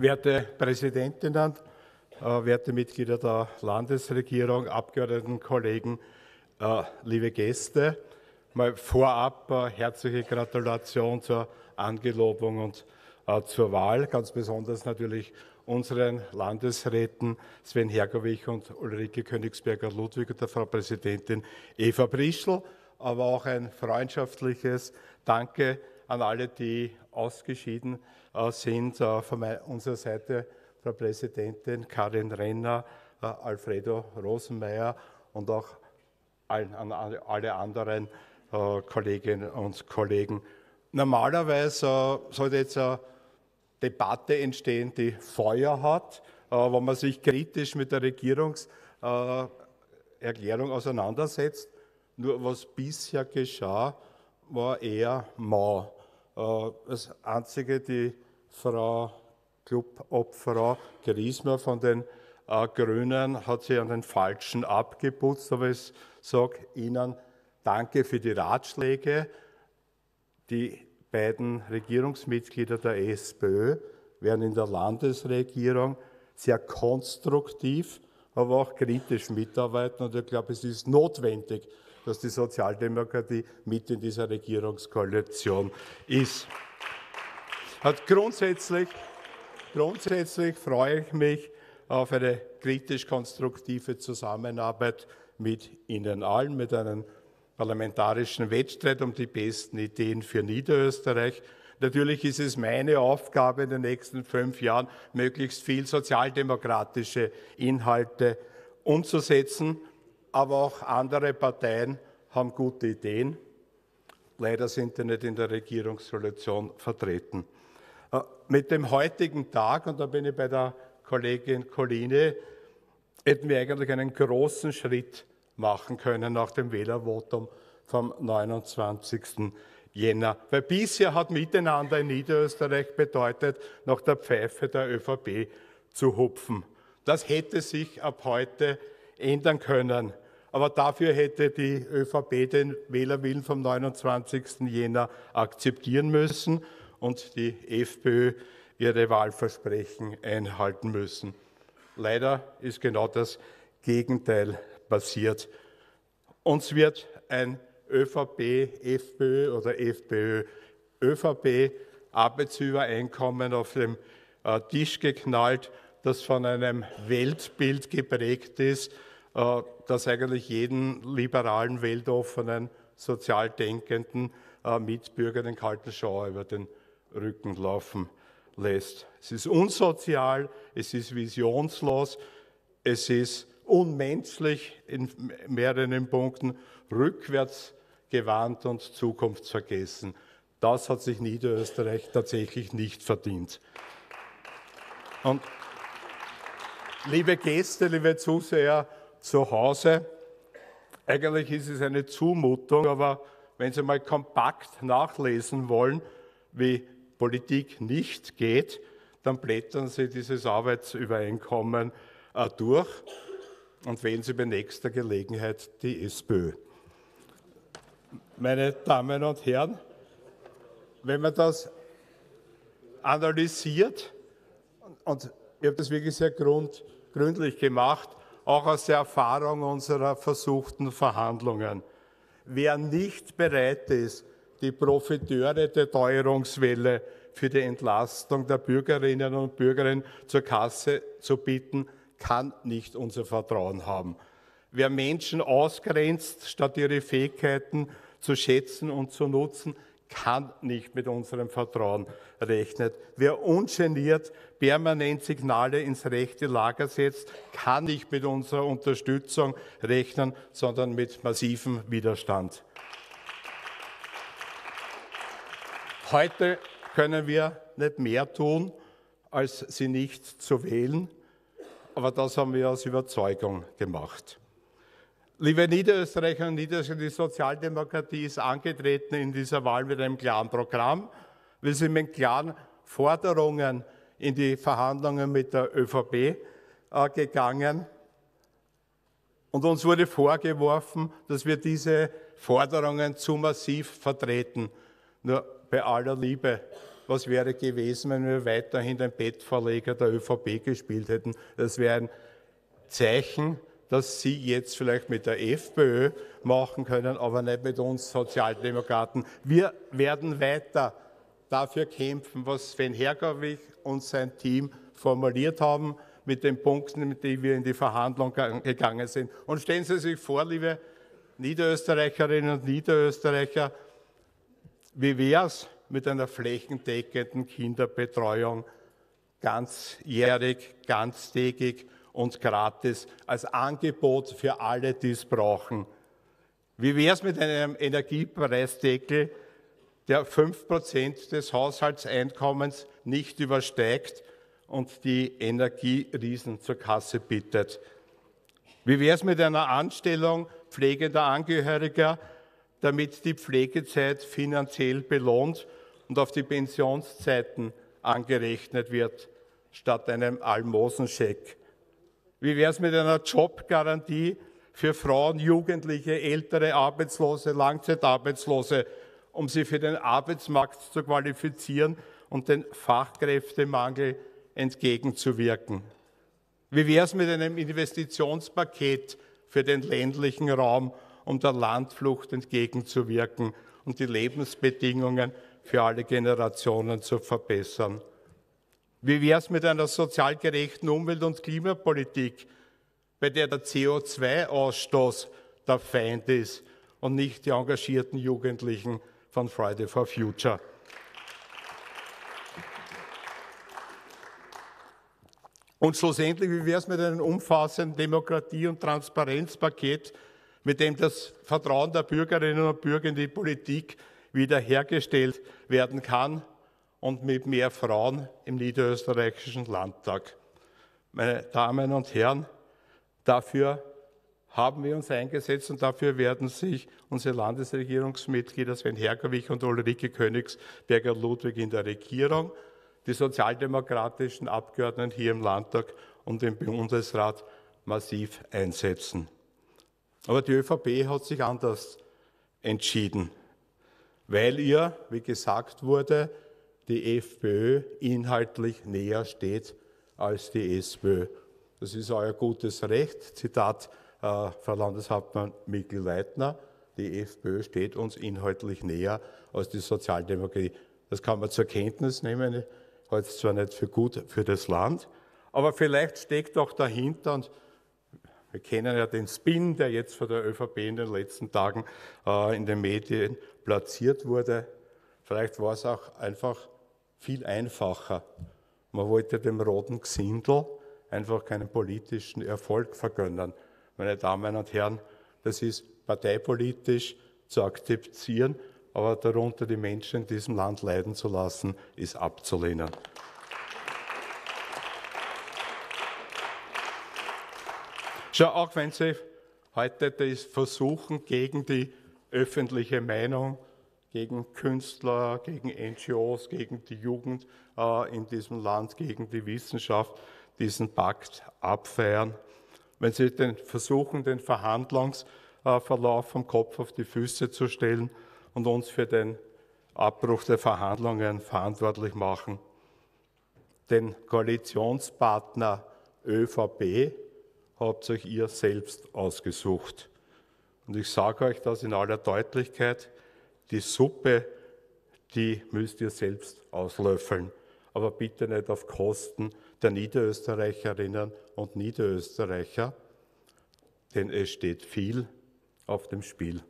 Werte Präsidentinnen, äh, werte Mitglieder der Landesregierung, Abgeordneten, Kollegen, äh, liebe Gäste, mal vorab äh, herzliche Gratulation zur Angelobung und zur Wahl, ganz besonders natürlich unseren Landesräten Sven Hergovich und Ulrike Königsberger-Ludwig und der Frau Präsidentin Eva Brischl, aber auch ein freundschaftliches Danke an alle, die ausgeschieden äh, sind. Äh, von unserer Seite Frau Präsidentin Karin Renner, äh, Alfredo Rosenmeier und auch an alle anderen Kolleginnen und Kollegen. Normalerweise sollte jetzt eine Debatte entstehen, die Feuer hat, wo man sich kritisch mit der Regierungserklärung auseinandersetzt. Nur was bisher geschah, war eher mau. Äh, das Einzige, die Frau Clubobfrau Griesmer von den äh, Grünen hat sie an den Falschen abgeputzt, aber ich sage Ihnen Danke für die Ratschläge. Die beiden Regierungsmitglieder der SPÖ werden in der Landesregierung sehr konstruktiv, aber auch kritisch mitarbeiten. Und ich glaube, es ist notwendig, dass die Sozialdemokratie mit in dieser Regierungskoalition ist. Hat grundsätzlich, grundsätzlich freue ich mich auf eine kritisch-konstruktive Zusammenarbeit mit Ihnen allen, mit einem parlamentarischen Wettstreit um die besten Ideen für Niederösterreich. Natürlich ist es meine Aufgabe in den nächsten fünf Jahren, möglichst viel sozialdemokratische Inhalte umzusetzen aber auch andere Parteien haben gute Ideen. Leider sind die nicht in der Regierungskoalition vertreten. Äh, mit dem heutigen Tag, und da bin ich bei der Kollegin Colline, hätten wir eigentlich einen großen Schritt machen können nach dem Wählervotum vom 29. Jänner. Weil bisher hat Miteinander in Niederösterreich bedeutet, nach der Pfeife der ÖVP zu hupfen. Das hätte sich ab heute ändern können. Aber dafür hätte die ÖVP den Wählerwillen vom 29. Jänner akzeptieren müssen und die FPÖ ihre Wahlversprechen einhalten müssen. Leider ist genau das Gegenteil passiert. Uns wird ein ÖVP, FPÖ oder FPÖ, ÖVP Arbeitsübereinkommen auf dem äh, Tisch geknallt, das von einem Weltbild geprägt ist, das eigentlich jeden liberalen, weltoffenen, sozial denkenden äh, Mitbürger den kalten Schauer über den Rücken laufen lässt. Es ist unsozial, es ist visionslos, es ist unmenschlich in mehreren Punkten, rückwärts gewandt und zukunftsvergessen. Das hat sich Niederösterreich tatsächlich nicht verdient. Und liebe Gäste, liebe Zuseher, zu Hause. Eigentlich ist es eine Zumutung, aber wenn Sie mal kompakt nachlesen wollen, wie Politik nicht geht, dann blättern Sie dieses Arbeitsübereinkommen äh, durch und wählen Sie bei nächster Gelegenheit die SPÖ. Meine Damen und Herren, wenn man das analysiert, und ich habe das wirklich sehr grund, gründlich gemacht, auch aus der Erfahrung unserer versuchten Verhandlungen. Wer nicht bereit ist, die Profiteure der Teuerungswelle für die Entlastung der Bürgerinnen und Bürger zur Kasse zu bieten, kann nicht unser Vertrauen haben. Wer Menschen ausgrenzt, statt ihre Fähigkeiten zu schätzen und zu nutzen, kann nicht mit unserem Vertrauen rechnen. Wer ungeniert permanent Signale ins rechte Lager setzt, kann nicht mit unserer Unterstützung rechnen, sondern mit massivem Widerstand. Heute können wir nicht mehr tun, als sie nicht zu wählen, aber das haben wir aus Überzeugung gemacht. Liebe Niederösterreicher und Niederösterreicher, die Sozialdemokratie ist angetreten in dieser Wahl mit einem klaren Programm. Wir sind mit klaren Forderungen in die Verhandlungen mit der ÖVP äh, gegangen. Und uns wurde vorgeworfen, dass wir diese Forderungen zu massiv vertreten. Nur bei aller Liebe, was wäre gewesen, wenn wir weiterhin den Bettverleger der ÖVP gespielt hätten. Das wäre ein Zeichen, das Sie jetzt vielleicht mit der FPÖ machen können, aber nicht mit uns Sozialdemokraten. Wir werden weiter dafür kämpfen, was Sven Hergerwig und sein Team formuliert haben, mit den Punkten, mit denen wir in die Verhandlung gegangen sind. Und stellen Sie sich vor, liebe Niederösterreicherinnen und Niederösterreicher, wie wäre es mit einer flächendeckenden Kinderbetreuung ganzjährig, ganztägig und gratis als Angebot für alle, die es brauchen? Wie wäre es mit einem Energiepreisdeckel, der 5% des Haushaltseinkommens nicht übersteigt und die Energieriesen zur Kasse bittet? Wie wäre es mit einer Anstellung pflegender Angehöriger, damit die Pflegezeit finanziell belohnt und auf die Pensionszeiten angerechnet wird, statt einem Almosenscheck? Wie wäre es mit einer Jobgarantie für Frauen, Jugendliche, ältere Arbeitslose, Langzeitarbeitslose, um sie für den Arbeitsmarkt zu qualifizieren und den Fachkräftemangel entgegenzuwirken? Wie wäre es mit einem Investitionspaket für den ländlichen Raum, um der Landflucht entgegenzuwirken und die Lebensbedingungen für alle Generationen zu verbessern? Wie wäre es mit einer sozial gerechten Umwelt- und Klimapolitik, bei der der CO2-Ausstoß der Feind ist und nicht die engagierten Jugendlichen von Friday for Future? Und schlussendlich, wie wäre es mit einem umfassenden Demokratie- und Transparenzpaket, mit dem das Vertrauen der Bürgerinnen und Bürger in die Politik wiederhergestellt werden kann und mit mehr Frauen im niederösterreichischen Landtag. Meine Damen und Herren, dafür haben wir uns eingesetzt und dafür werden sich unsere Landesregierungsmitglieder Sven Hergerwig und Ulrike Königsberger-Ludwig in der Regierung die sozialdemokratischen Abgeordneten hier im Landtag und im Bundesrat massiv einsetzen. Aber die ÖVP hat sich anders entschieden, weil ihr, wie gesagt wurde, die FPÖ inhaltlich näher steht als die SPÖ. Das ist euer gutes Recht. Zitat äh, Frau Landeshauptmann Mikkel Leitner. Die FPÖ steht uns inhaltlich näher als die Sozialdemokratie. Das kann man zur Kenntnis nehmen halte es zwar nicht für gut für das Land, aber vielleicht steckt auch dahinter, und wir kennen ja den Spin, der jetzt von der ÖVP in den letzten Tagen äh, in den Medien platziert wurde. Vielleicht war es auch einfach viel einfacher. Man wollte dem roten Gesindel einfach keinen politischen Erfolg vergönnen. Meine Damen und Herren, das ist parteipolitisch zu akzeptieren, aber darunter die Menschen in diesem Land leiden zu lassen, ist abzulehnen. Schau, auch wenn Sie heute das versuchen, gegen die öffentliche Meinung, gegen Künstler, gegen NGOs, gegen die Jugend äh, in diesem Land, gegen die Wissenschaft, diesen Pakt abfeiern, wenn Sie den versuchen, den Verhandlungsverlauf vom Kopf auf die Füße zu stellen, und uns für den Abbruch der Verhandlungen verantwortlich machen. Den Koalitionspartner ÖVP habt euch ihr selbst ausgesucht. Und ich sage euch das in aller Deutlichkeit, die Suppe, die müsst ihr selbst auslöffeln, aber bitte nicht auf Kosten der Niederösterreicherinnen und Niederösterreicher, denn es steht viel auf dem Spiel.